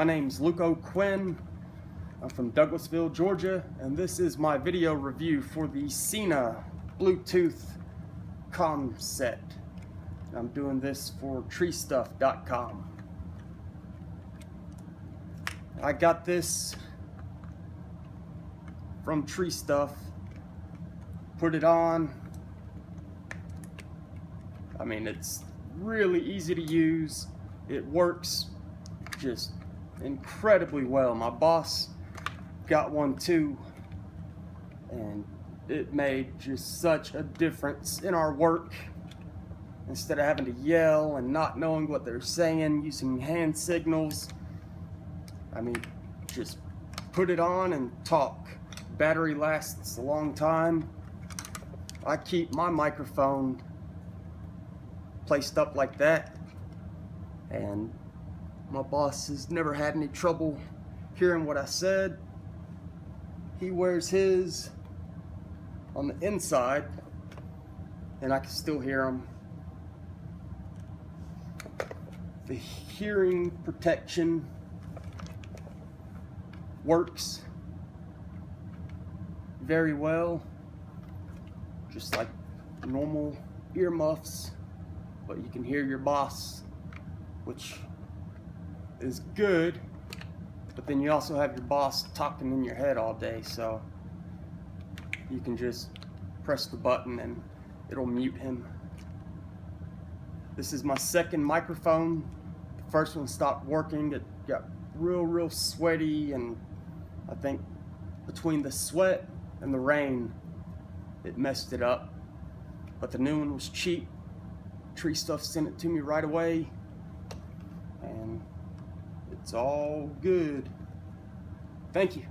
My name's Luke O'Quin. I'm from Douglasville, Georgia, and this is my video review for the Sena Bluetooth com set. I'm doing this for treestuff.com. I got this from Tree Stuff. Put it on. I mean, it's really easy to use. It works just incredibly well. My boss got one too, and it made just such a difference in our work. Instead of having to yell and not knowing what they're saying, using hand signals, I mean, just put it on and talk. Battery lasts a long time. I keep my microphone placed up like that and my boss has never had any trouble hearing what I said. He wears his on the inside and I can still hear him. The hearing protection works very well, just like normal earmuffs, but you can hear your boss, which is good, but then you also have your boss talking in your head all day, so you can just press the button and it'll mute him. This is my second microphone. The first one stopped working. It got real, real sweaty, and I think between the sweat and the rain, it messed it up. But the new one was cheap. Tree Stuff sent it to me right away. And it's all good. Thank you.